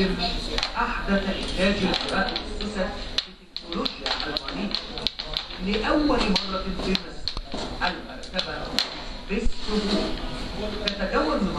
يقدم أحدث إنتاج القراءة الأسست بتكنولوجيا ألمانية لأول مرة في مصر المرتبة. بالسهول تتكون من